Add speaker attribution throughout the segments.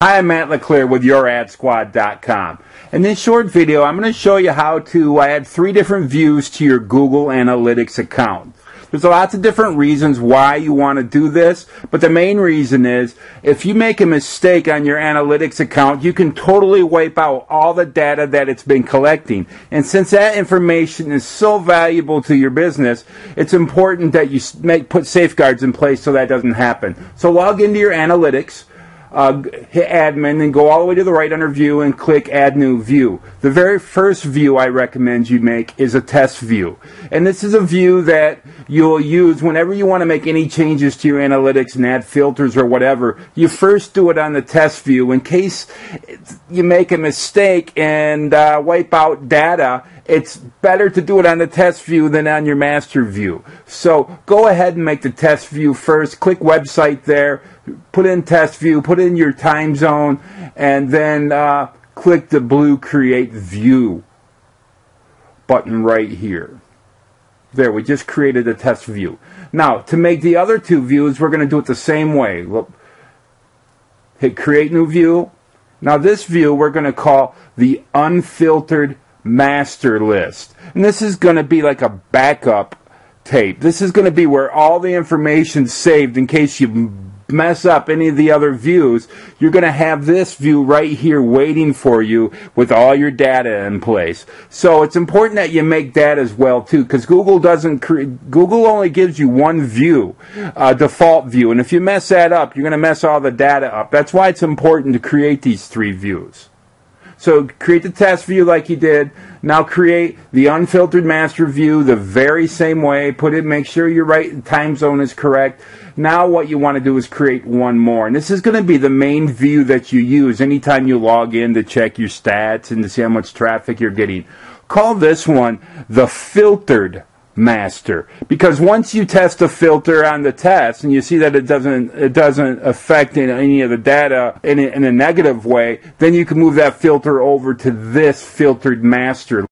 Speaker 1: Hi, I'm Matt LeClaire with YourAdSquad.com. In this short video, I'm going to show you how to uh, add three different views to your Google Analytics account. There's lots of different reasons why you want to do this, but the main reason is if you make a mistake on your analytics account, you can totally wipe out all the data that it's been collecting. And since that information is so valuable to your business, it's important that you make, put safeguards in place so that doesn't happen. So log into your analytics uh, hit admin and go all the way to the right under view and click add new view. The very first view I recommend you make is a test view. And this is a view that you'll use whenever you want to make any changes to your analytics and add filters or whatever. You first do it on the test view in case you make a mistake and uh, wipe out data it's better to do it on the test view than on your master view. So go ahead and make the test view first. Click website there, put in test view, put in your time zone, and then uh, click the blue create view button right here. There, we just created a test view. Now, to make the other two views, we're going to do it the same way. Look, hit create new view. Now this view we're going to call the unfiltered master list. And this is going to be like a backup tape. This is going to be where all the information's saved in case you mess up any of the other views. You're going to have this view right here waiting for you with all your data in place. So it's important that you make that as well too because Google doesn't Google only gives you one view, uh, default view. And if you mess that up, you're going to mess all the data up. That's why it's important to create these three views. So create the test view like you did. Now create the unfiltered master view the very same way. Put it, make sure your right time zone is correct. Now what you want to do is create one more. And this is going to be the main view that you use anytime you log in to check your stats and to see how much traffic you're getting. Call this one the filtered master. Because once you test a filter on the test and you see that it doesn't it doesn't affect any of the data in a, in a negative way then you can move that filter over to this filtered master.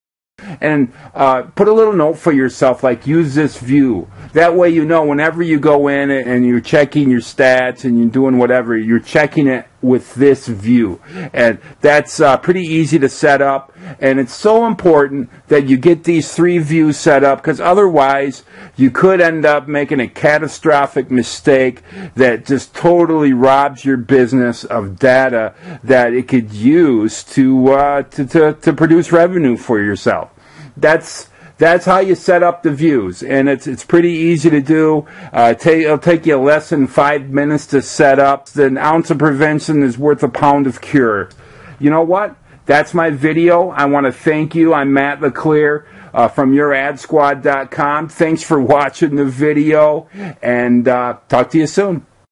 Speaker 1: And uh, put a little note for yourself like use this view. That way you know whenever you go in and you're checking your stats and you're doing whatever you're checking it with this view. And that's uh, pretty easy to set up. And it's so important that you get these three views set up because otherwise you could end up making a catastrophic mistake that just totally robs your business of data that it could use to uh, to, to, to produce revenue for yourself. That's that's how you set up the views, and it's it's pretty easy to do. Uh, it'll take you less than five minutes to set up. An ounce of prevention is worth a pound of cure. You know what? That's my video. I want to thank you. I'm Matt LeClaire uh, from YourAdSquad.com. Thanks for watching the video, and uh, talk to you soon.